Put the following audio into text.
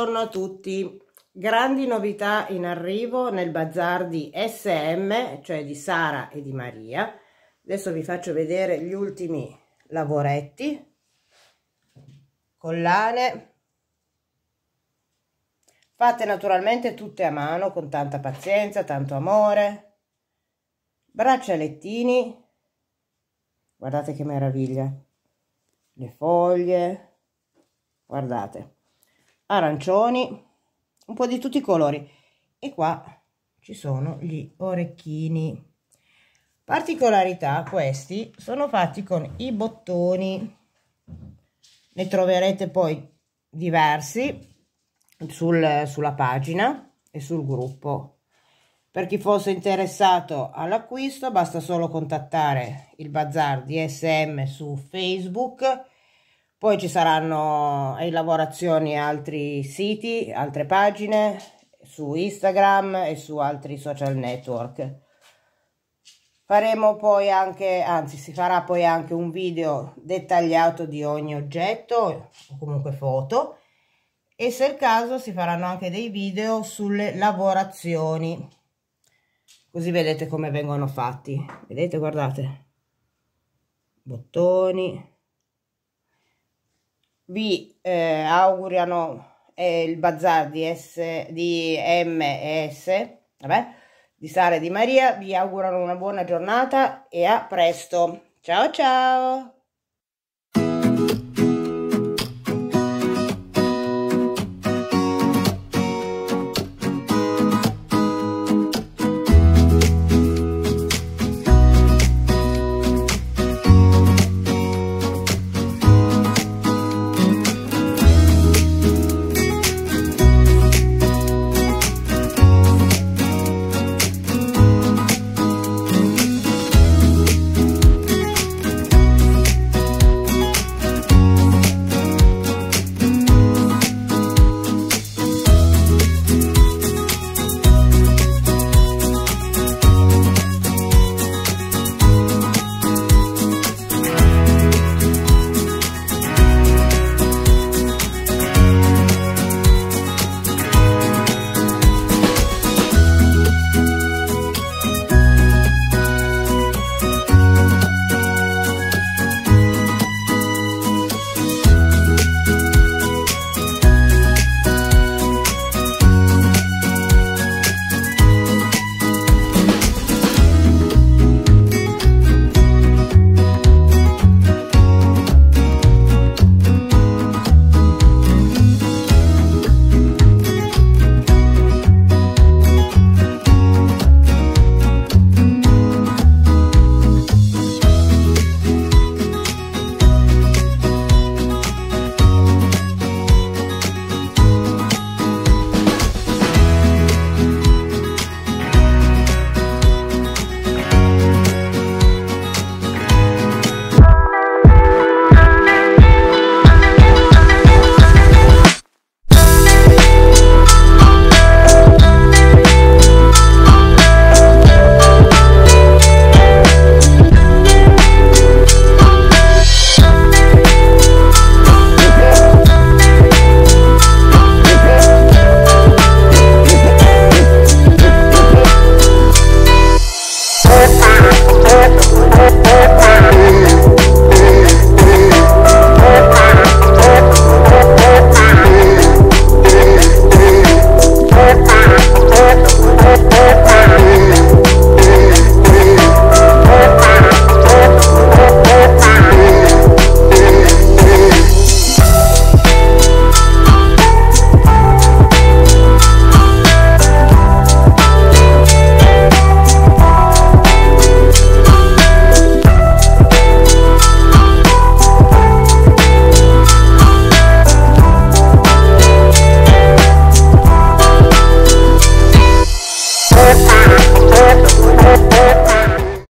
a tutti. Grandi novità in arrivo nel bazar di SM, cioè di Sara e di Maria. Adesso vi faccio vedere gli ultimi lavoretti. Collane. Fatte naturalmente tutte a mano, con tanta pazienza, tanto amore. Braccialettini. Guardate che meraviglia. Le foglie guardate arancioni un po' di tutti i colori. E qua ci sono gli orecchini. Particolarità questi sono fatti con i bottoni. Ne troverete poi diversi sul, sulla pagina e sul gruppo. Per chi fosse interessato all'acquisto basta solo contattare il bazar DSM su Facebook poi ci saranno lavorazioni altri siti, altre pagine su Instagram e su altri social network. Faremo poi anche, anzi si farà poi anche un video dettagliato di ogni oggetto o comunque foto e se è il caso si faranno anche dei video sulle lavorazioni. Così vedete come vengono fatti. Vedete guardate? Bottoni vi eh, augurano eh, il bazar di, S, di M e S, vabbè, di Sara e di Maria, vi augurano una buona giornata e a presto. Ciao ciao!